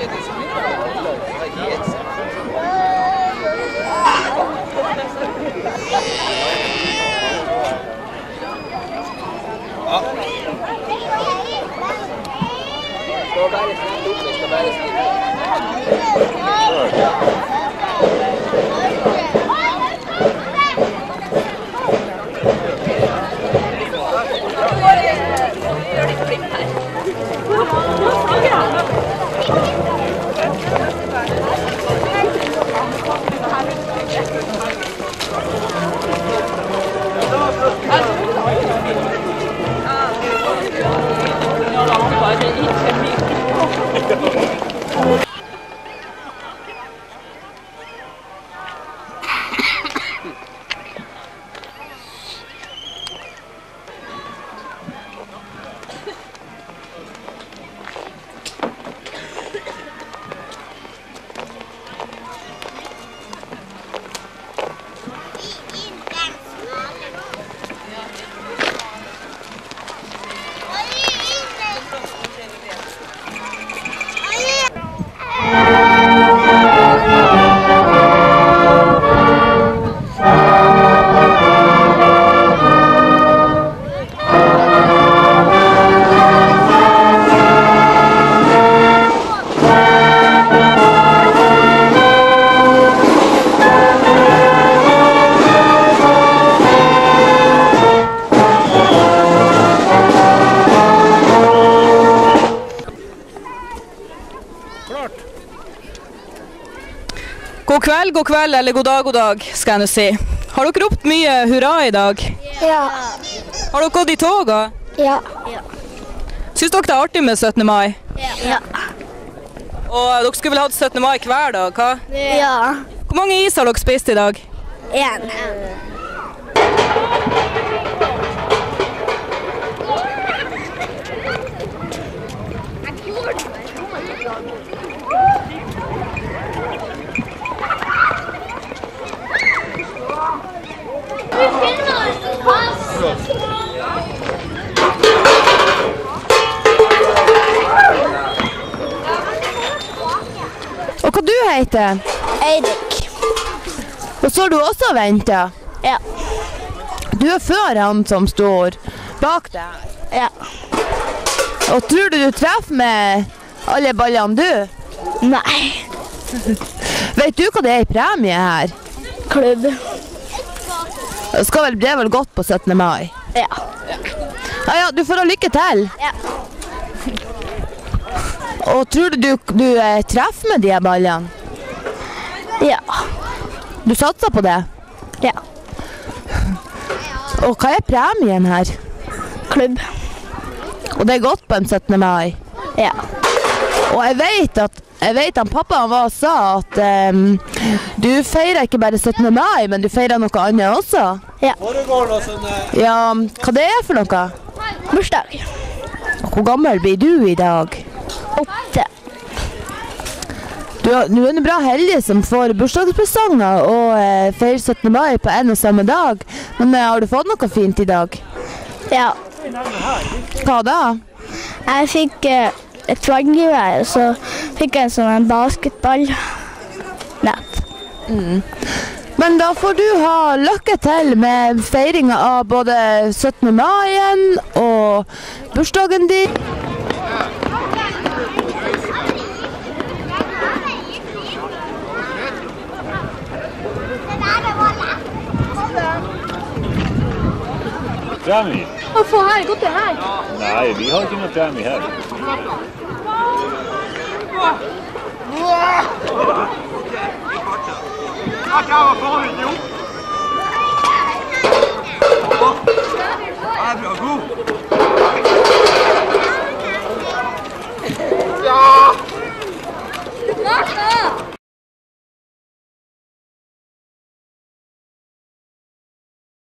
Oh. Ah. Dabei ist nicht, dabei ist nicht. 啊，我们把这一千米。God kveld, god kveld, eller god dag, god dag, skal jeg nå si. Har dere ropt mye hurra i dag? Ja. Har dere gått i toga? Ja. Syns dere det er artig med 17. mai? Ja. Og dere skulle vel hatt 17. mai hver dag, hva? Ja. Hvor mange is har dere spist i dag? En. Heter Eirik. Og så har du også venta? Ja. Du er før han som står bak deg. Ja. Og tror du du treffer med alle ballene, du? Nei. Vet du hva det er i premie her? Klubb. Det skal vel, er vel godt på 17. mai? Ja. Ja, ja, du får ha lykke til. Ja. Og tror du du, du eh, treffer med de ballene? Ja. Du satser på det? Ja. Og hva er premien her? Klubb. Og det er godt på en 17. mai? Ja. Og jeg vet at jeg vet han pappa han var og sa at um, du feirer ikke bare 17. mai, men du feirer noe annet også. Ja. Ja, hva det er for noe? Bursdag. Hvor gammel blir du i dag? Åtte. Du, du er bra heldig som får bursdagspresanger og eh, feirer 17. mai på en og samme dag. Men eh, har du fått noe fint i dag? Ja. Hva da? Jeg fikk eh, et vanngevær, og så fikk jeg en sånn en basketball. Nett. Men da får du ha lykke til med feiringa av både 17. mai og bursdagen din. Premie? Hvorfor har jeg gått det her? Nei, vi har ikke noe premie her.